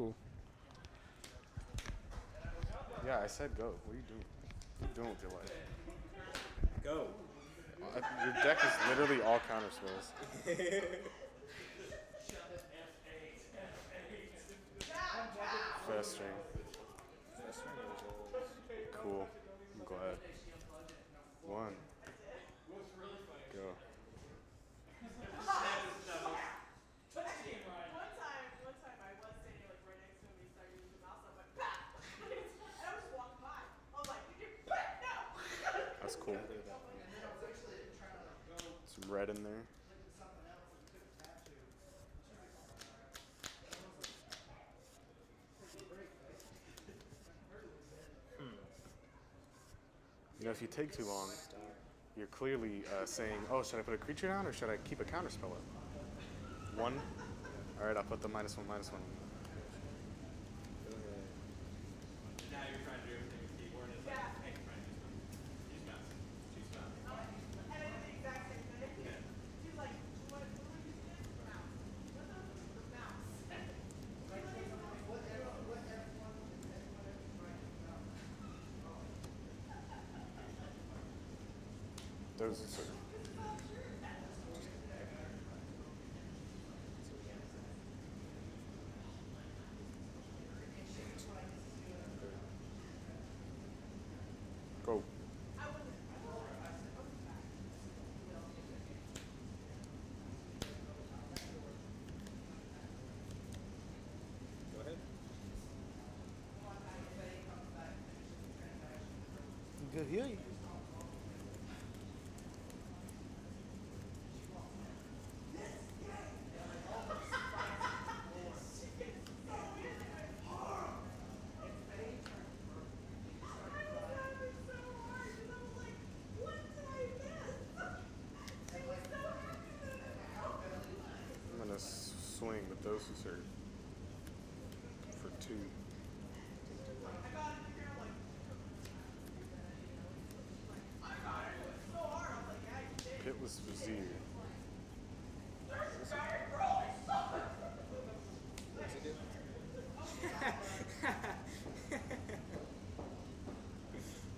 cool. Yeah, I said go. What are you doing? What are you doing with your life? Go. Uh, Your deck is literally all counter spells. Fast string. That's one of those. Cool. I'm glad. One. Go. One time, one time I was standing like right next to him, he started using the mouse, I went, bah! And I was walking by. I was like, you did, bah, no! That's cool. Some red in there. You know, if you take too long, you're clearly uh, saying, "Oh, should I put a creature down or should I keep a counterspell up?" One. All right, I'll put the minus one, minus one. Go ahead. Now you're trying to do everything with keyboard and it's like, hey, trying to do something. Use mouse. Choose mouse. And I did the exact same thing. He was like, what, what do we use this? Mouse. What the, the mouse. Are sort of. Go. Ahead. Good you. I'm gonna s- swing with those serve for two. Pitiless Vizier. What's it do?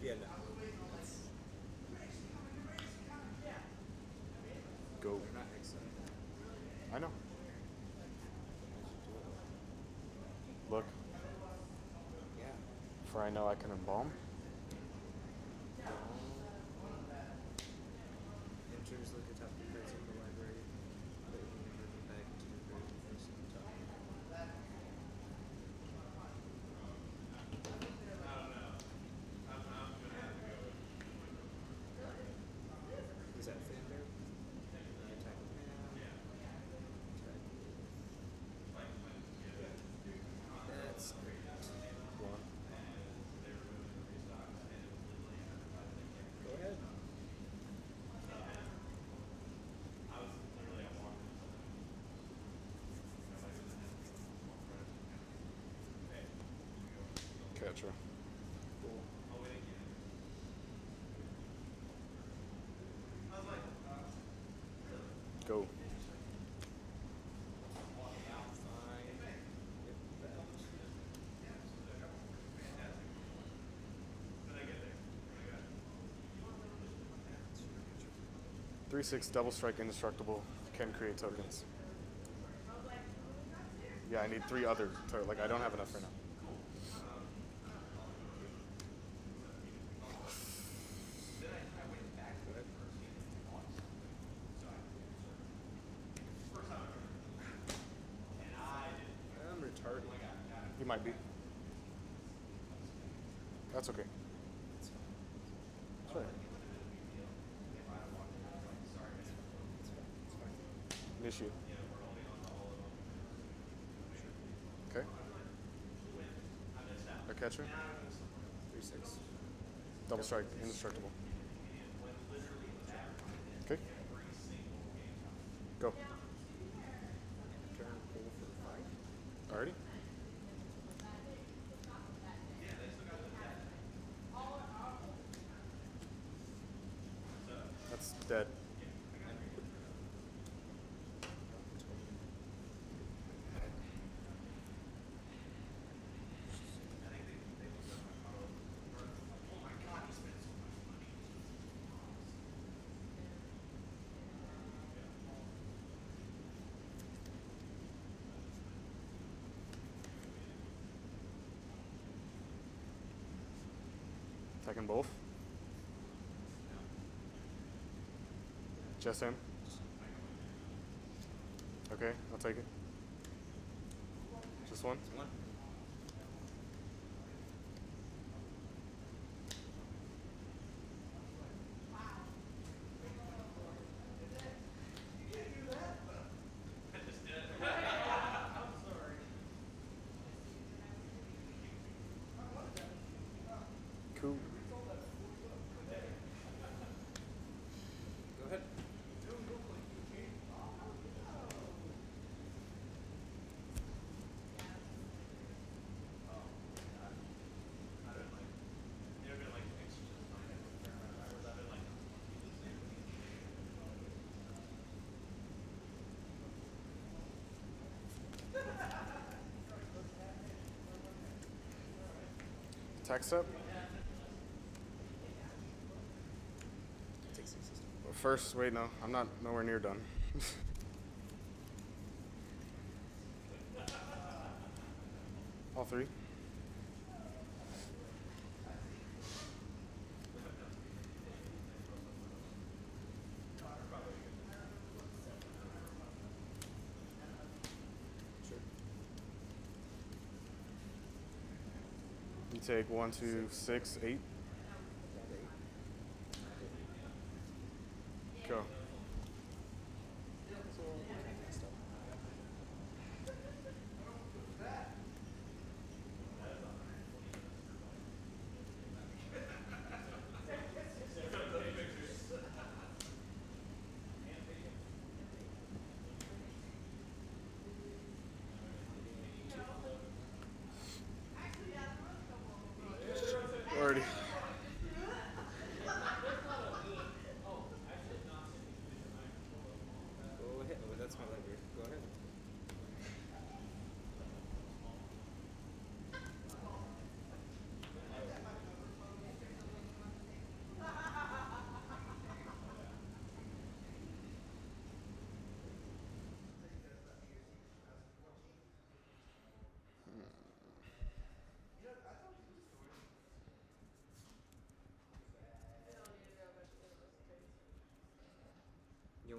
yeah, no. Go. They're not excellent. I know. Look, Yeah. For I know I can embalm. Enters look at top of the cards in the library. Put it in the back to the very first on the top. Is that Fanbear? Attack with mana. Attack with- That's great. One. Go ahead. Go. Three six double strike indestructible. Can create tokens. Yeah, I need three other. Like I don't have enough right now. Go ahead. I'm retarded. You might be. That's okay. Sure. Initiate. Okay. A catcher. Three six. Double strike, indestructible. Attacking both. Just him. Okay, I'll take it. Just one. One. Cool. Go ahead. Take. First, wait, no, I'm not nowhere near done. All three. Take one, two, six, eight. 30.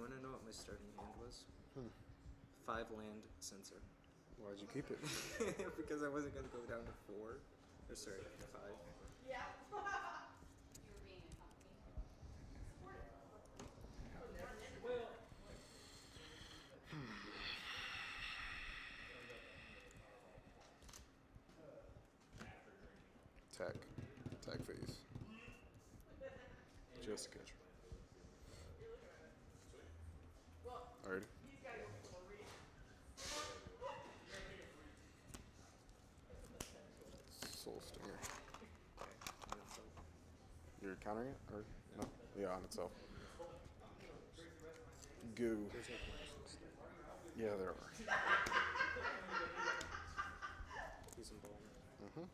Want to know what my starting hand was? Hmm. Five land sensor. Why'd you keep it? because I wasn't going to go down to four. Or sorry, five. Yeah. Attack. Attack phase. Just catch. Already. Soulstinger. Okay. and then some. You're countering it? Or no? Yeah, on itself. Goo. There's no conditions there. Yeah, there are. He's embalmed. Mm-hmm.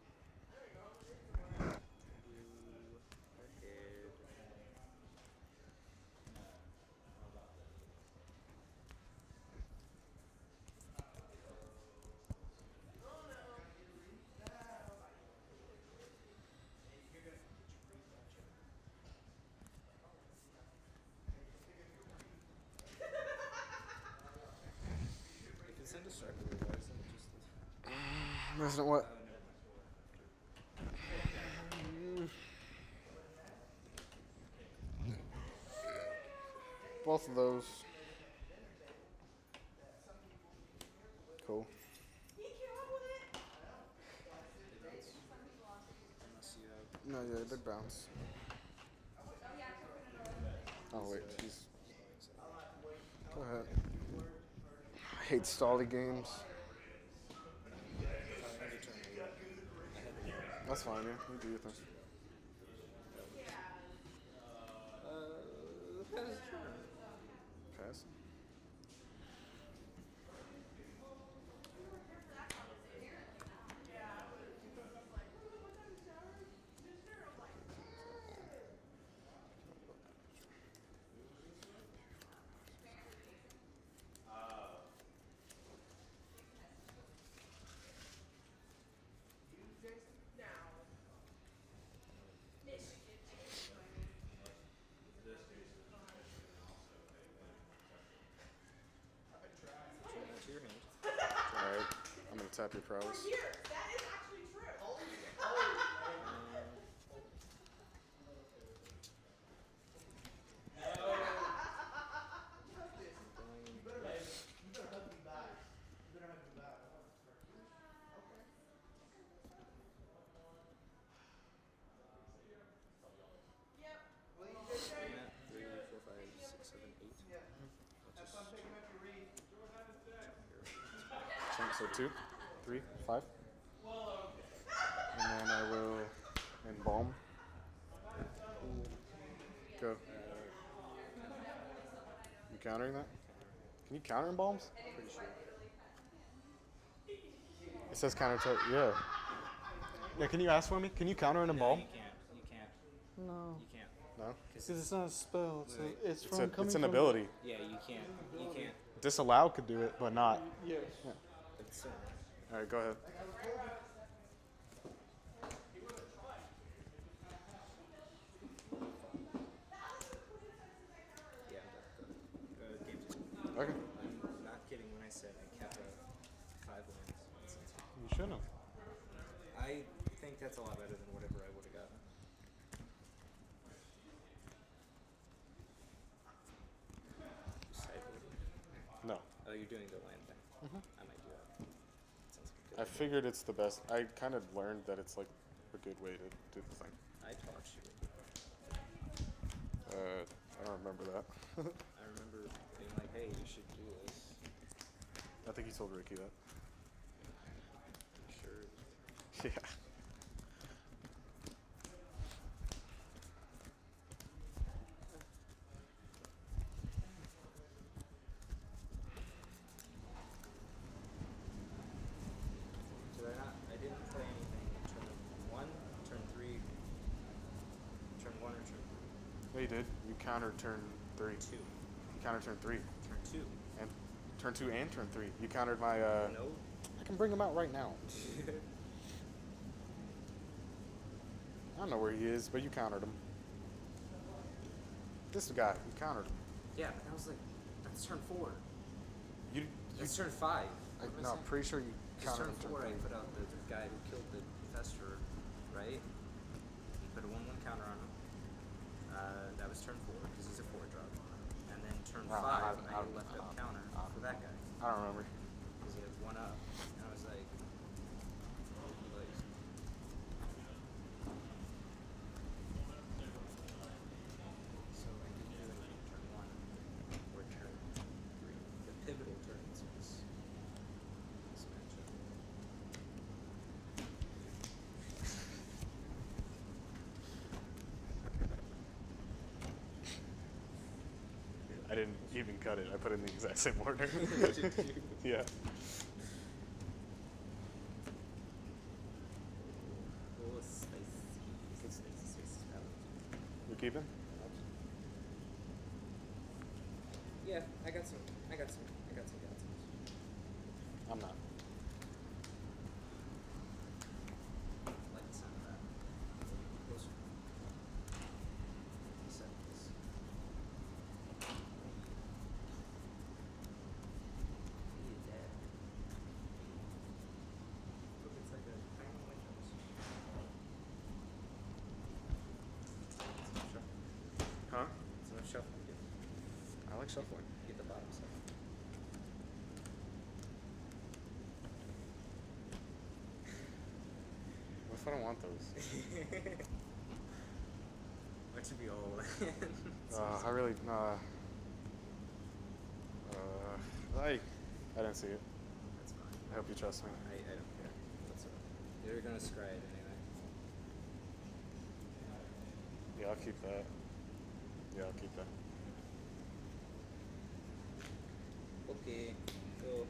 You ahead. You can send a striker with why isn't it it what? Both of those. Cool. No, yeah, big bounce. Oh wait, jeez. Go ahead. I hate stally games. That's fine, yeah. You do your thing. Tap your For prowess. years. That is actually true. Oh, yep. Three, four, five, six, seven, eight. Champ, mm-hmm. so two, three, five. And then I will embalm. Go. You countering that? Can you counter embalms? Pretty sure. It says counter to yeah. Yeah, can you ask for me? Can you counter an No, embalm? you can't. You can't. No, You can't. No. because it's not a spell. It's, a, it's It's from a, coming it's an from- ability. Yeah, you can't. You can't. Disallow could do it, but not. Yes. It's, uh, All right, go ahead. yeah, uh, game two. Okay. I'm not kidding when I said I kept uh, five wins. You shouldn't have. I think that's a lot better than whatever I would have gotten. No. Oh, you're doing the land thing. I might do that. Sounds like a I figured it's the best. I kind of learned that it's like a good way to do the thing. I taught you. Uh, I don't remember that. I remember being like, hey, you should do this. I think he told Ricky that. Sure. Yeah. Did I not? I didn't play anything in turn one, turn three, turn one or turn Yeah, you did. Turn three. two. You countered turn three. Turn two. And turn two and turn three. You countered my, uh. no. I can bring him out right now. I don't know where he is, but you countered him. This guy, you countered him. yeah, but that was like that's turn four. You, you That's turn five. I, What am I no, I'm pretty sure you countered turn him. four. I put out the guy who killed the festerer, right? You put a one-one counter on him. Uh, that was turn four because he's a four drop. And then turn No, five, I- left up counter for that guy I don't remember. because he had one up, and I was like, like So I didn't do anything turn one or turn three. The pivotal turns was this matchup. I didn't even cut it. I put it in the exact same order. Yeah. Oh, spicy. Spicy, spicy salad. You keeping? Yeah, I got some. I got some. I got some. Got some. I'm not. like the sound of that. Closer. Set this. He is dead. Look, it's like a tiny windows. It's enough shuffling. Huh? It's enough shuffling. Get, I like shuffling. get the bottom side. What if I don't want those? What should be all Uh, I really, nah. Uh, I, I didn't see it. That's fine. I hope you trust me. I, I don't care. whatsoever. You're gonna scry it anyway. Yeah, I'll keep that. Yeah, I'll keep that. Okay. Go.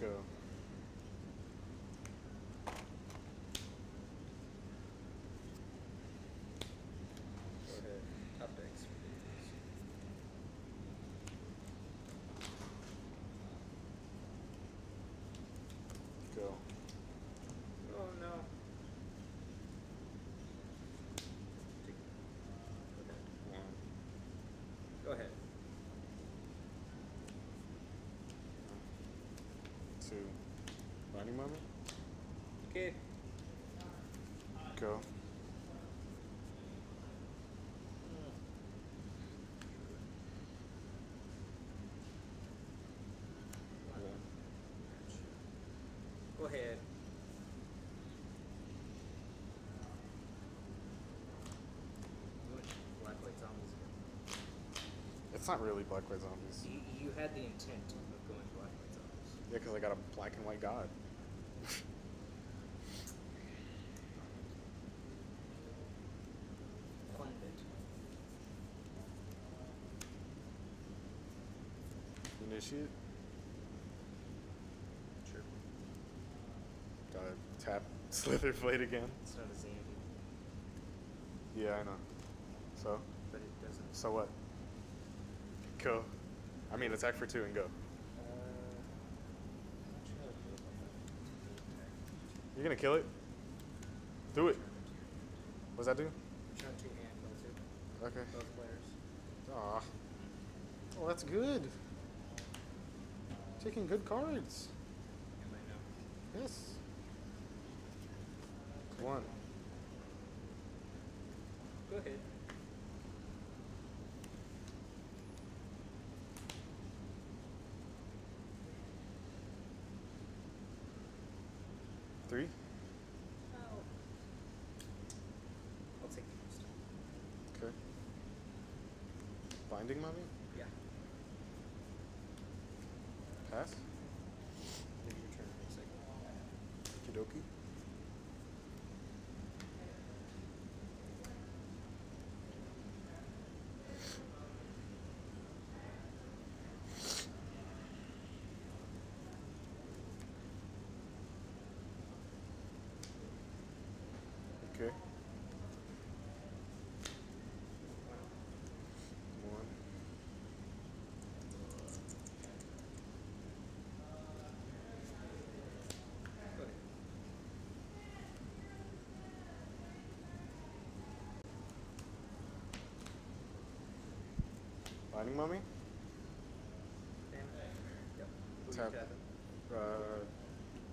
Go ahead. Top decks. please. Go. Oh no. Take it. Okay. One. Go ahead. Binding moment? Okay. Go. Go ahead. Black White Zombies. It's not really black white zombies. You, you had the intent of going Black White Zombies. Yeah, because I got a black and white god. Initiate. Sure. Gotta tap Slither Blade again. It's not a Zandy, Yeah, I know. So, but it doesn't. so what? Go. I mean, attack for two and go. Uh, You're gonna kill it? Do it. What's that do? Two hand, two. Okay. Both players. Aw. Oh, that's good. Taking good cards. Am I now? Yes. One. Go ahead. Three. I'll take the first. Okay. Yeah. Pass. Maybe your turn in a second. Kidoki. Okay. One. Go ahead. Binding mummy? Damn. Yep. Who Tap. Uh,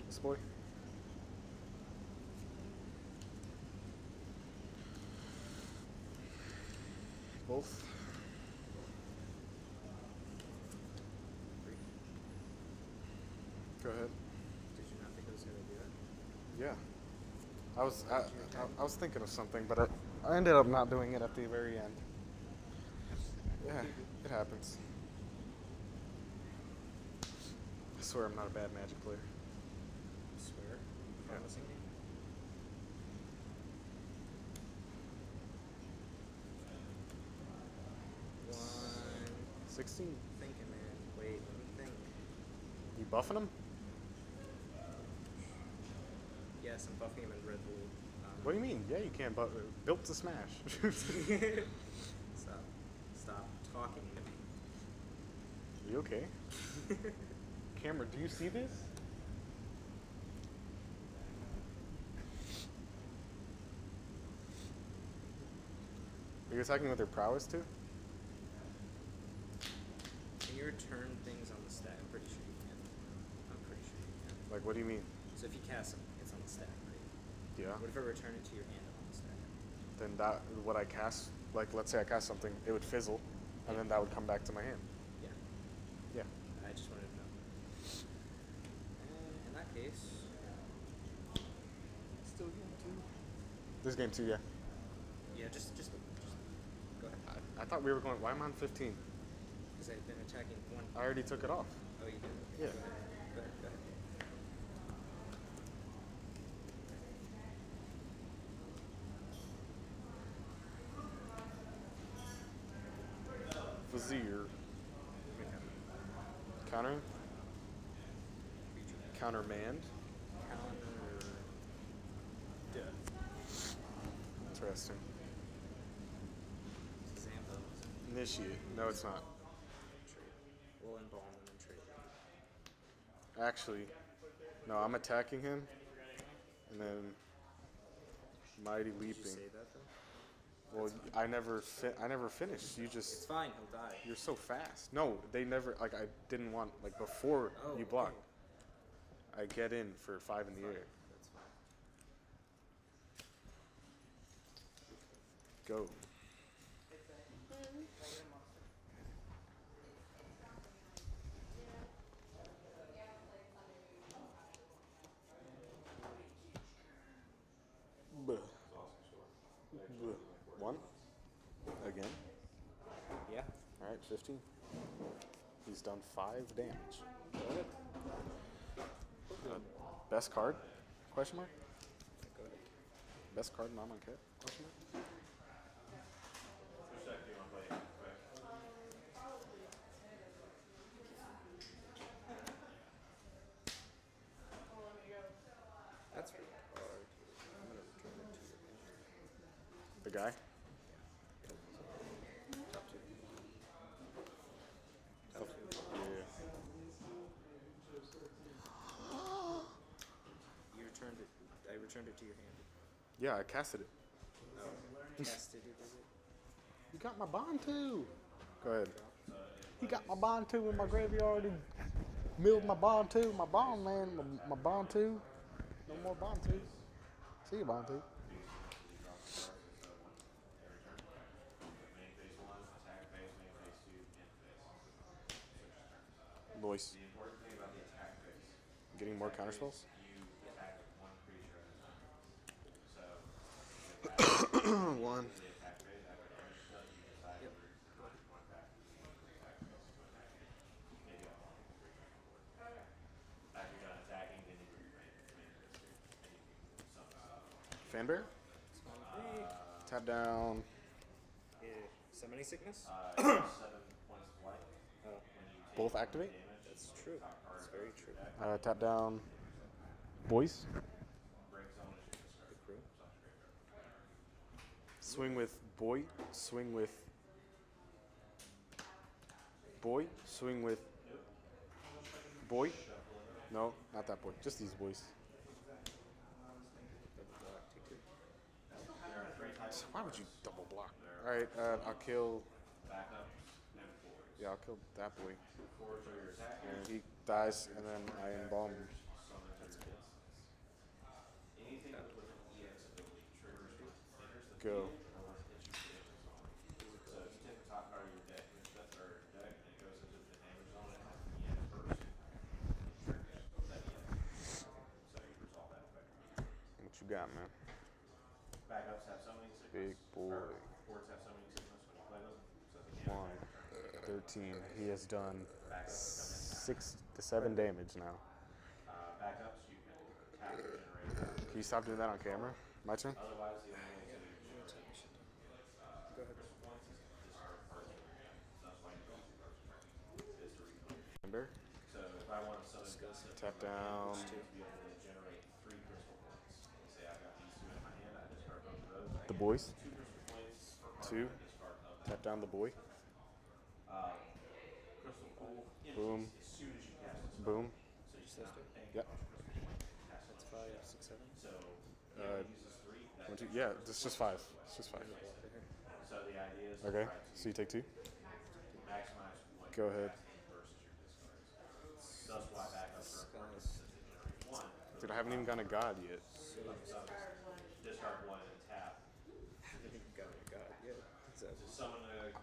this boy. Both. Three. Go ahead. Did you not think I was gonna do that? Yeah. I was I, I, I was thinking of something, but I, I ended up not doing it at the very end. Yeah, it happens. I swear I'm not a bad Magic player. Swear. Yeah. Promising me. One. 16. Thinking, man. Wait, let me think. You buffing him? Yes, I'm buffing him in Red Bull. Um, What do you mean? Yeah, you can, but built to smash. Stop. Stop talking to me. You okay? Camera, do you see this? Are you attacking with their prowess too? Can you return things on the stack? I'm pretty sure you can. I'm pretty sure you can. Like, what do you mean? So if you cast them, it's on the stack, right? Yeah. What if I return it to your hand on the stack? Then that, what I cast, like, let's say I cast something, it would fizzle, and then that would come back to my hand. Yeah. Yeah. I just wanted to know. Case, Still game two. This game two, yeah. yeah, just just just go ahead. I, I thought we were going. Why am I on 15? Because I've been attacking one. I already took it off. Oh, you did. Okay, Yeah. Go ahead. Go ahead. Go ahead. Vizier. We have Counter. creature. Countermand. Counter. Death. Interesting. Initiate. No, it's not. We'll embalm them and trade. Actually, no, I'm attacking him, and then mighty Did leaping. you say that though? Well, I never, I never finished. You just. It's fine. He'll die. you're so fast. No, they never. Like I didn't want like before Oh, you block. oh. I get in for five in the air. That's fine. Go. Buh. Buh. One. Again. Yeah. All right, 15. He's done five damage. Uh, best card? Question mark. Best card non cat? Question mark. That's really hard. The guy. Top two. Top two. Yeah. You returned it. I returned it to your hand. Yeah, I casted it. Oh. Casted it, is it? You got my bond too. Go ahead. He got my bond too in my graveyard and milled my bond too. My bond man, my, my bond too. No more bond two. See you bond two. Main phase one, attack phase, main phase two, end phase. Noise. The important thing about the attack phase, Getting more counterspells. you attack one creature at a time. So, One. the attack phase, after damage is done, you decide whether you want one back from the attack phase to attack it. Maybe I'll want to creature on board. After you're done attacking, then you do your main, main phase two, and you can summon stuff. Fanbear. It's on me. Tap down. Yeah. Summoning sickness? Uh, you have seven points of life. Oh, When you take Both activate. that's true. That's very true. Uh, tap down. Boys. break zone is your discard. The crew. It's off your graveyard. Swing with boy. Swing with boy. Swing with boy. No, not that boy. Just these boys. Why would you double block? All right, uh, I'll kill. Yeah, I'll kill that boy. And he dies, and then I embalm him. Effect. What you got, man? Backups have summoning sickness. Big boy. or Forwards have summoning sickness when you play them. So if you can't One. attack, 13. He has done Backups come in. six to seven damage now. Uh, backups, you can tap or generate. Can you stop doing that on camera? My turn? Otherwise, the only way to Go ahead. points is discard person. That's why you don't do person. Is to replay. Remember? So if I want to summon this, Tap down. to be able to generate three crystal points. Let's say I've got these two in my hand, I discard both of those. I The get boys. Two crystal points per card Two. I discard of that. Tap down the boy. Um, crystal pool empties Boom. as soon as you cast a spell. Boom. So you Just stop those two? paying Yep. a bunch of crystal points to cast That's a five, spell. six, seven. So he Uh, only uses three. That One, two. takes Yeah, crystal it's just points. five. It's just five. Block right here. So the idea is Okay. to try So you take two. to maximize what Go you're ahead. casting versus your discards. Thus why backups are important Guys. since they generate one. Dude, I haven't even gone to God yet.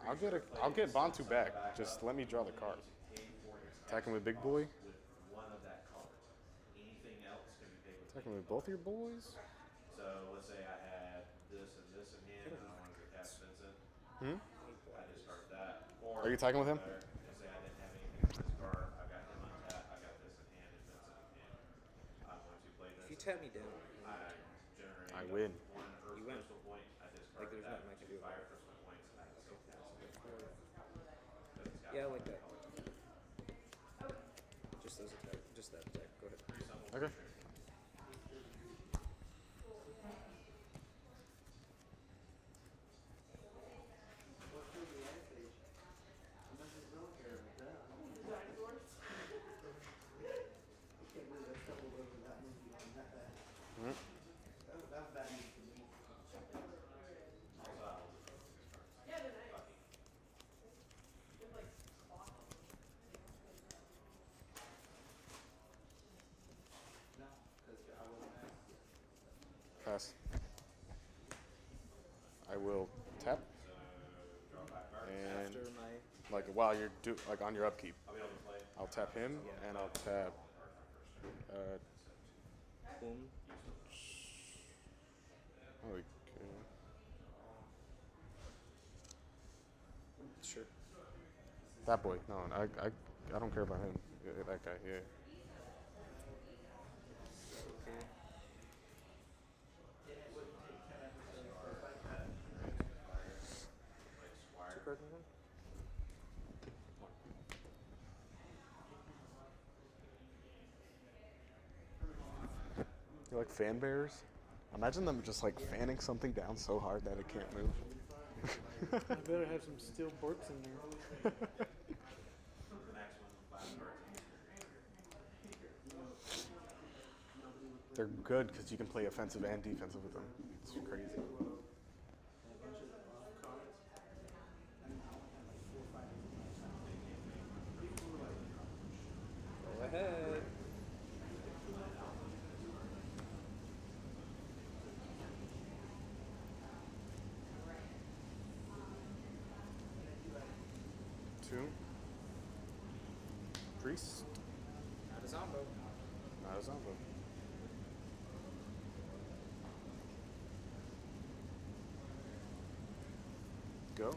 I'll get a. I'll get Bantu back. Just let me draw the card. Attacking with big boy. Attacking with both your boys. So let's say I had this and this in hand and I to cast Vincent. Hmm. I discard that. Are you attacking with him? better, Let's say I didn't have anything in this card. I've got him untapped. I've got this in hand and Vincent in hand. I'm going to play if you this. tap me down, I I win. You win. crystal point. I discard Like, there's nothing I can do about it. crystal points and I still cast it. But it's got yeah, like that. Just those attack, just that attack. Go ahead. Okay. While you're do like on your upkeep. I'll be able to play. I'll tap him and I'll tap. Uh, Boom. holy Sure. That boy. No, I, I, I don't care about him. That guy. Yeah. Okay. Two cards in hand? You like fan bears? Imagine them just like fanning something down so hard that it can't move. I better have some steel borks in there. They're good because you can play offensive and defensive with them. It's crazy. Go ahead. Two. Priest. Not a zombo. Not a Zombo. Go.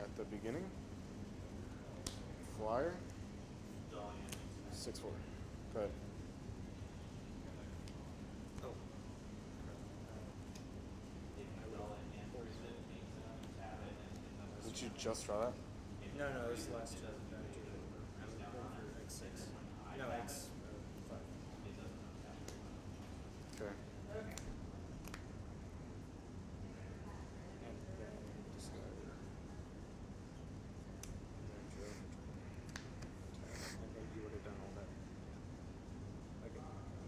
At the beginning. Flyer. Six four. Go ahead. Did you just draw that? No, no, this is the last two. I'm going for X6. No, X5. Okay. And then discard. And then you would have done all that. Okay.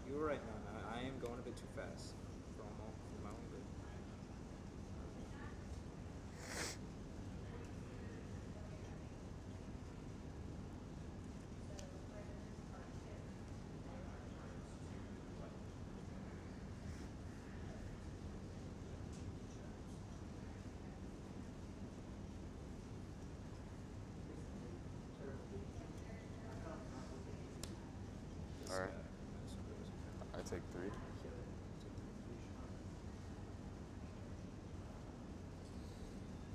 You were right, no, no, I am going a bit too fast for, my, for my own good. All right. I take three.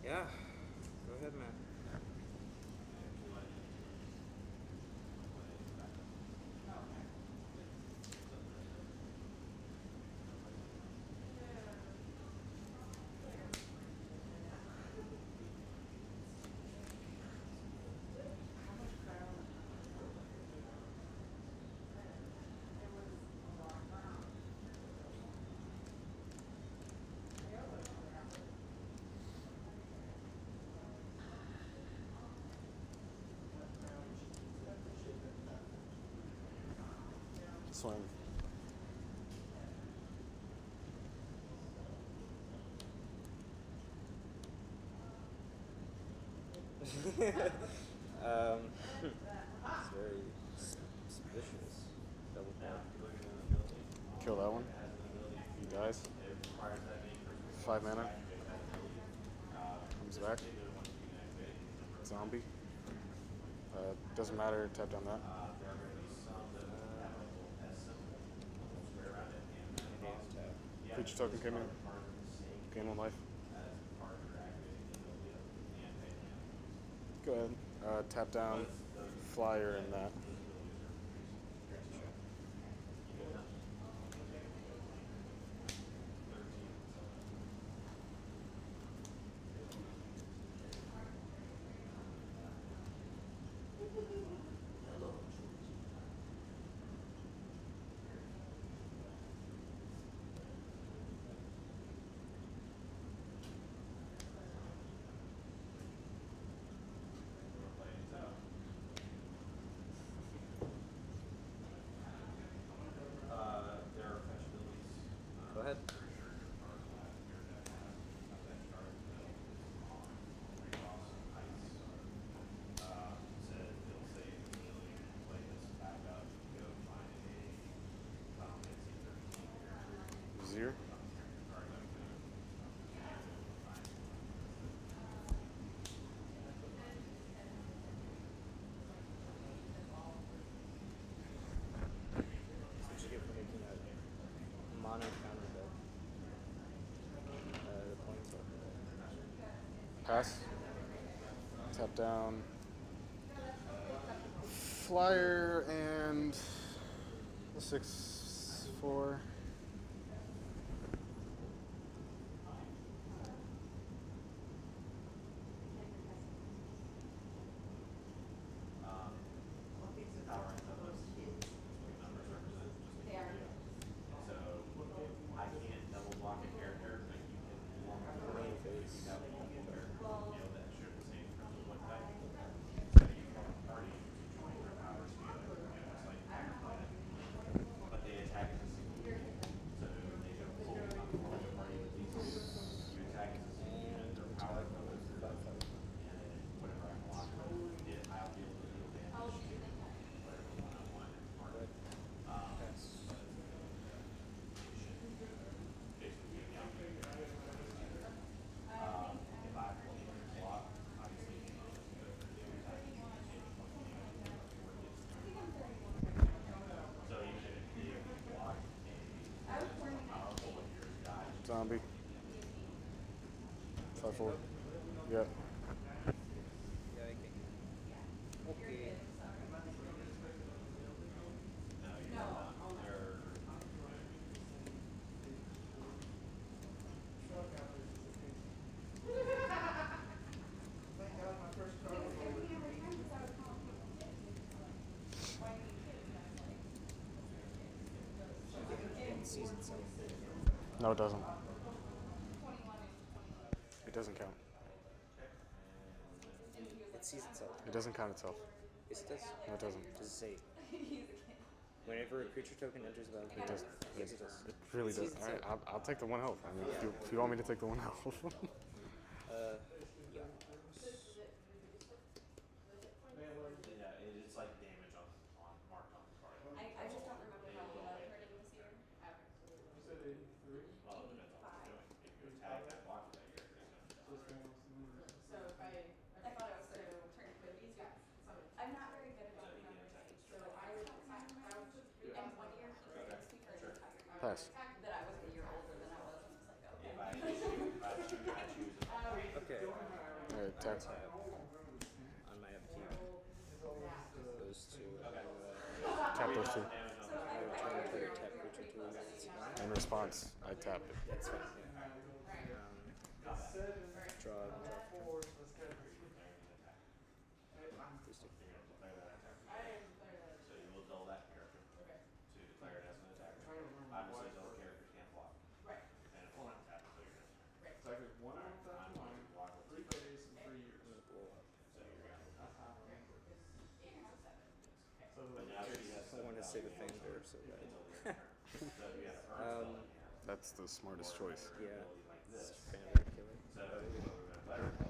Yeah. Go ahead, man. Swing. um, it's very suspicious. Double tap. Kill that one. He dies. Five mana. Comes back. Zombie. Uh, doesn't matter. Tap down that. Hand tap. Creature token came in. Gain one life. Go ahead. Uh, tap down. Flyer in that. easier. Pass. Tap down. Flyer and six, four. zombie. Five four. Yeah. No, it doesn't. doesn't count itself. Yes, it does. No, it doesn't. Does it say? Whenever a creature token enters the battlefield, it does. Yes, it, does. It really does. All right, I'll, I'll take the one health. I mean, yeah. you want me to take the one health. class. Okay. Tap. Those two. Tap those two. And response, I tap it. I want to say the thing there so bad. um, That's the smartest choice. Yeah. It's fan killer.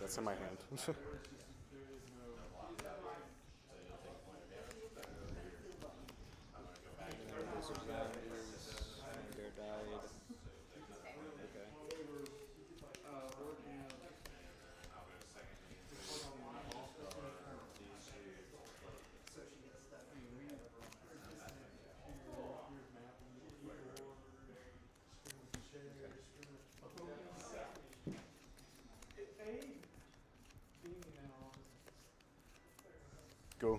That's in my hand. go.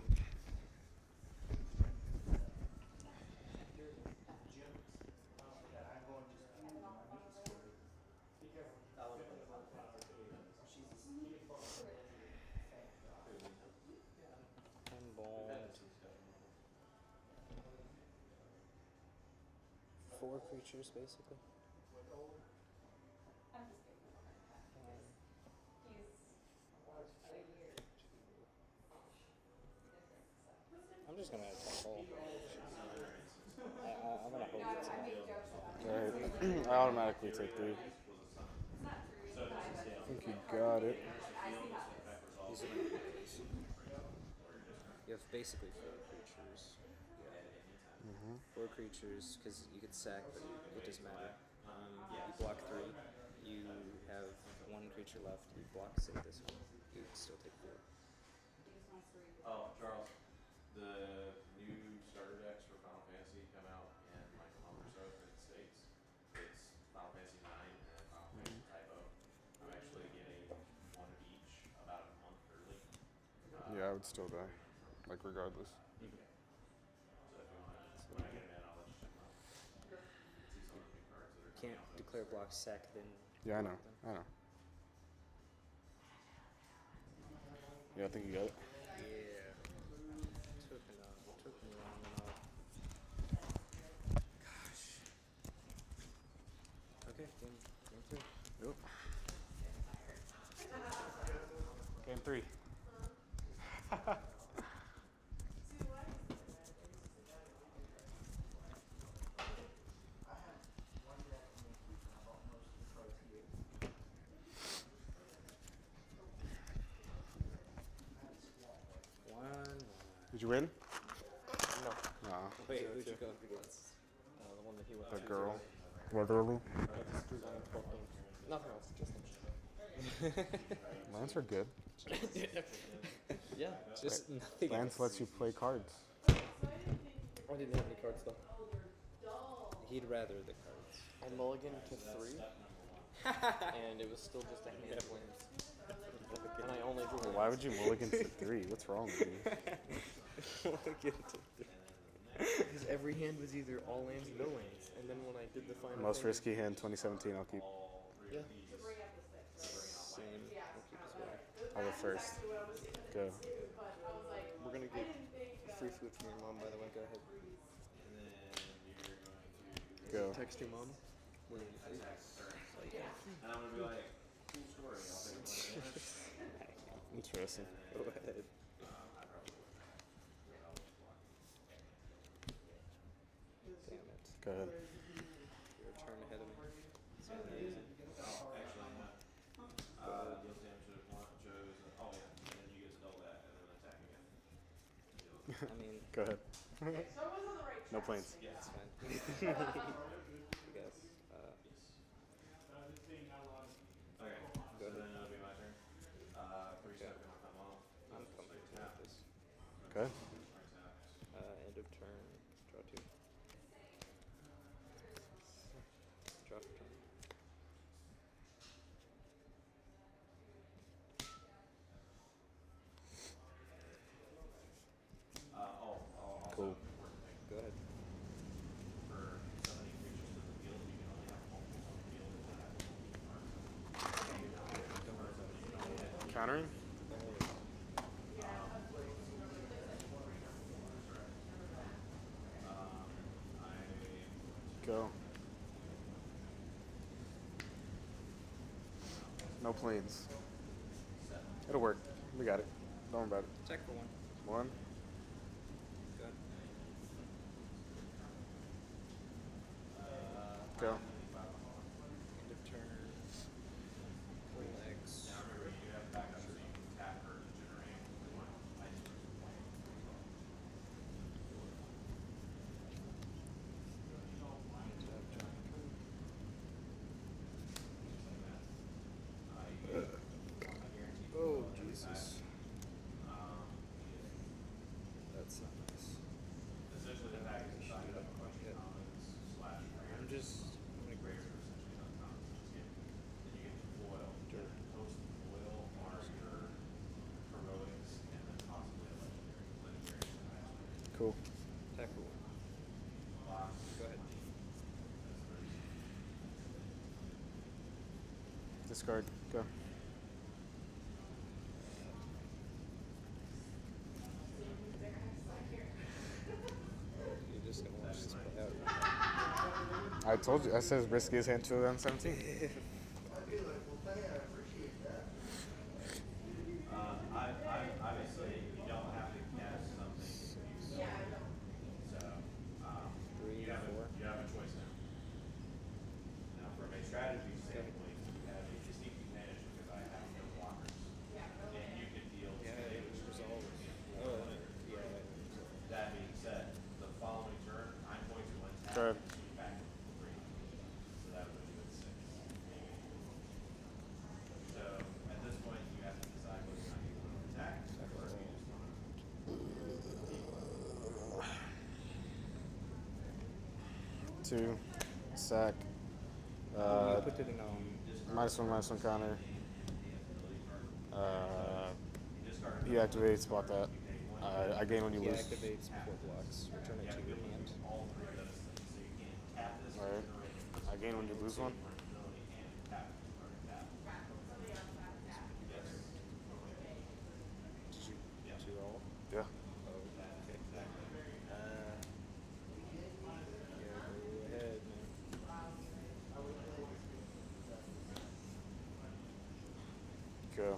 Four creatures, basically. I take three. It's not true, but I think you got it. I see how it is. These are my creatures. You have basically four creatures. Yeah. Four creatures, because you could sack, but it doesn't matter. Um, you block three. You have one creature left. You block, say, this one. You still take four. He just wants to read the Oh, Charles, the I would still die. Like regardless. So if you wanna, when I get them in, I'll let you check them out. See some of the new cards that are coming Can't declare block, sec then. Yeah, I know. them. I know. Yeah, I think you got it. Yeah. Took enough. Took me long enough. Gosh. Okay, game, game three. Yep. Game three. One, one. Did you win? No. Nah. Wait, who'd you go against? Uh, the one that he went The girl. Literally. Nothing else. Just lands are good. yeah. Just nothing. Lands lets you play cards. I didn't have any cards though. He'd rather the cards. I mulliganed to three, and it was still just a hand of lands. And I only drew Well, why would you mulligan to three? What's wrong with you? Because every hand was either all lands or no lands. And then when I did the final Most thing- risky hand 2017. I'll keep. Yeah. Same. I'll keep as well. I'll go first. Go. We're gonna get free food from your mom, by the way. Go ahead. Go. Text your mom. We're gonna get free. And I'm gonna be like, cool story, I'll take one. Interesting. Go ahead. Damn it. Go ahead. You're a turn ahead of me. It's amazing. Oh, actually, no. Uh, deal damage to the one chose, oh yeah, and then you get to double that and then attack again. I mean, Go ahead. So it was on the right No track. planes. it's fine. I guess. Uh, Okay, so then it'll be my turn. Uh, three Okay. second will come off. I'm comfortable with this. Go ahead. Uh, end of turn. Draw two. Draw for turn. Uh, oh, oh, also, Cool. Go ahead. for summoning creatures to the field, you can only have multiple on the field at a time. Countering. Go. No plains. It'll work. We got it. Don't worry about it. Check for one. One. Tackle. Tackle. Go ahead. Discard. Go. I told you. I said risky his hand to on 17. Two, sack. Uh, put it in um. minus one, minus one counter. Uh, he activates. Spot that. Uh, I gain when you He lose. activates before blocks. Return it to your hand. Alright. I gain when you lose one. Did you, did you roll? Yeah. Oh, okay. Uh, yeah, go ahead, man. Go. Just, just throw a card in there. It's blue deck. Two, five, six, seven, eight. Go ahead. Board wipe. Game. Yeah.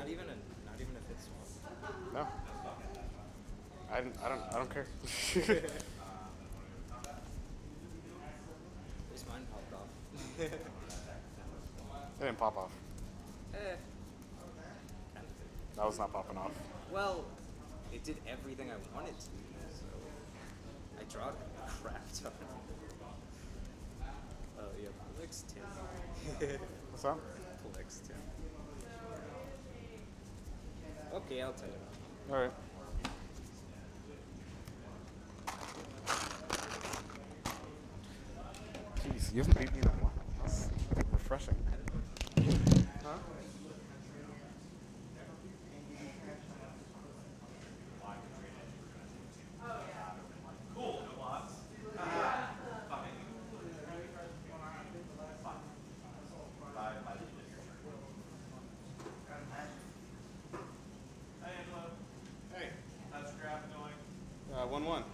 not even a, not even a fifth swap. No. I, didn't- I don't. I don't care. Least mine popped off. it didn't pop off. eh. Kind of did. That was not popping off. Well, it did everything I wanted to, so I drawed a crap ton. Oh yeah, Plex Tim. What's up? Plex Tim. Okay, I'll tell you. All right. Jeez, you haven't beat me in a while. That's refreshing. Huh? Hey Angelo. Hey. How's your draft going? Uh, one one.